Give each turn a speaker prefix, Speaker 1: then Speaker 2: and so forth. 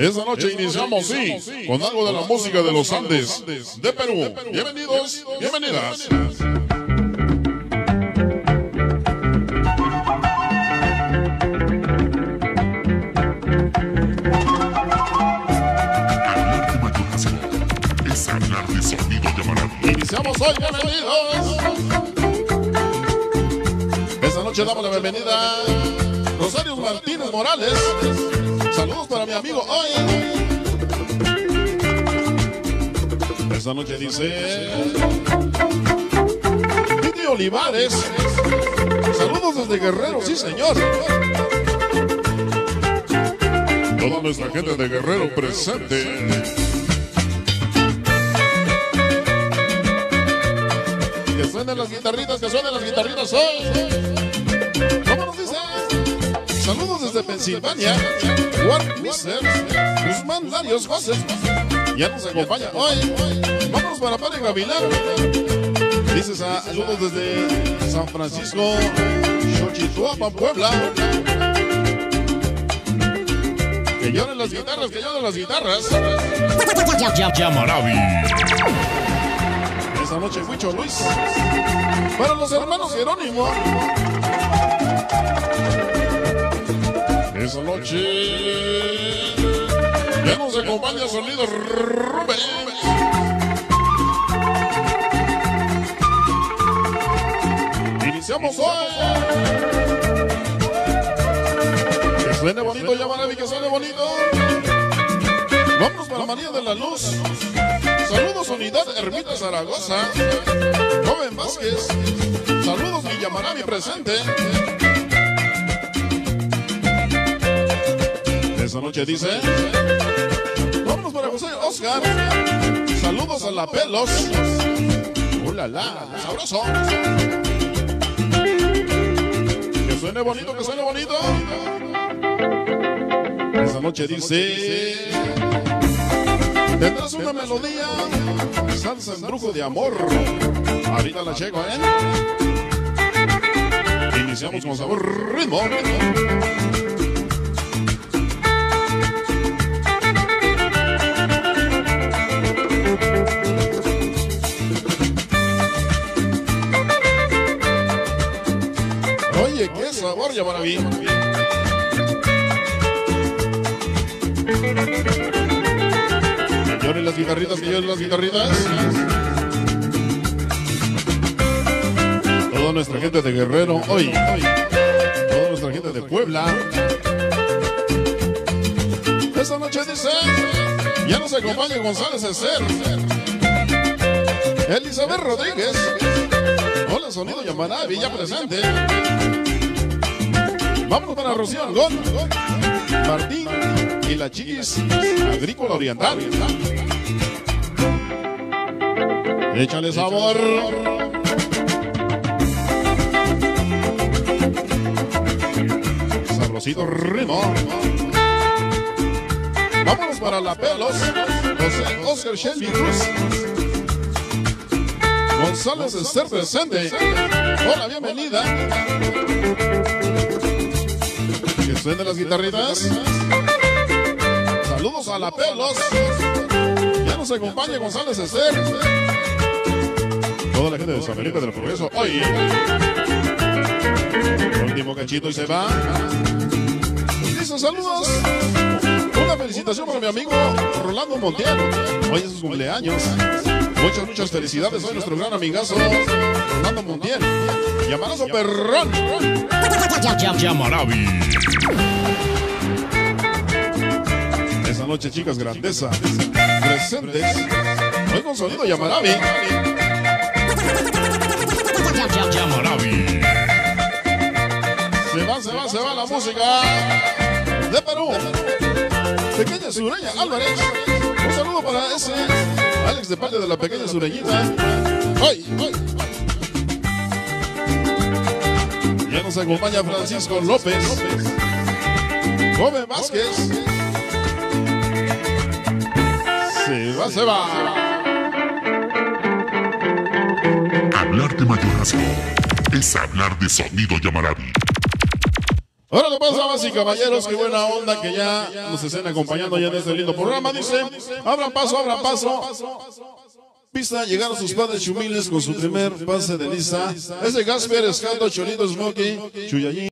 Speaker 1: Esta noche iniciamos, sí, con algo de la música de los Andes, de Perú. Bienvenidos, bienvenidas.
Speaker 2: Es hablar de sonido llamará.
Speaker 1: Iniciamos hoy, bienvenidos. Esta noche damos la bienvenida a Rosario Martínez Morales. Saludos para mi amigo hoy. Esta noche dice Titi Olivares. Saludos desde Guerrero, sí señor. Toda nuestra gente de Guerrero presente. Que suenen las guitarritas, que suenen las guitarritas hoy. ¿Cómo nos dice? Saludos desde Pensilvania. Juan Mister, Guzmán Larios José. Ya nos acompaña hoy. Vámonos para Padre Gavilán. Dice saludos desde San Francisco, Xochituapa, Puebla. Que lloren las guitarras, que lloren las guitarras.
Speaker 3: Yamarabi.
Speaker 1: Esta noche Huicho Luis. Para los hermanos Jerónimo. Esa noche. Ya nos acompaña sonido Rubén. Iniciamos hoy. Que suene bonito, ya Maravi, que suene bonito. Vámonos para María de la Luz. Saludos Unidad Ermita Zaragoza. Joven Vázquez. Saludos Villamaravi presente. Esa noche dice. Vámonos para José Oscar. Saludos a la Pelos. ¡Hola, la! ¡Sabroso! Que suene bonito, que suene bonito. Esa noche dice. Tendrás una melodía, salsa en brujo de amor. Ahorita la checo, ¿eh? Iniciamos con sabor ritmo. Oye, sabor, ya para mí. Lloren las guitarritas, lloren las guitarritas. Toda nuestra gente de Guerrero, hoy, hoy. Toda nuestra gente de Puebla. Esta noche dice, ya nos acompaña González Ecer. Elizabeth Rodríguez. Hola, sonido Yamanavi, ya presente. Vámonos para Rocío Angón. Martín y la Chiquis Agrícola Oriental. Échale sabor. Sabrosito ritmo. Vámonos para la Pelos. José Oscar Shelby Cruz. González Esther presente. Hola, bienvenida. Que suenen las guitarritas. Saludos a la Pelos. Ya nos acompaña González Esther. Toda la gente de San Felipe del Progreso. Hoy. Último cachito y se va. Dice saludos. Una felicitación para mi amigo Rolando Montiel. Hoy es su cumpleaños. Muchas, muchas felicidades. Hoy nuestro gran amigazo Rolando Montiel. Llamarazo perrón.
Speaker 3: Yamarabi.
Speaker 1: Esa noche, chicas, grandeza. Presentes. Hoy con sonido Yamarabi.
Speaker 3: Yamarabi.
Speaker 1: Se va, se va, se va la música de Perú. Pequeña Sureña Álvarez. Un saludo para ese Alex de parte de la pequeña Sureñita. ¡Ay! ay. Ya nos acompaña Francisco López. Joven Vázquez. Se va, se va.
Speaker 2: Hablar de mayorazgo es hablar de sonido Yamarabi.
Speaker 1: Ahora lo pasa, damas y caballeros, qué buena onda que ya nos estén acompañando ya en este lindo programa. Dice, abran paso, abran paso. Pista, llegaron sus padres humildes con su primer pase de lista. Ese Gasper, Escaldo, Cholito, Smokey, Chuyallín.